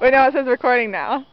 Wait, no, it says recording now.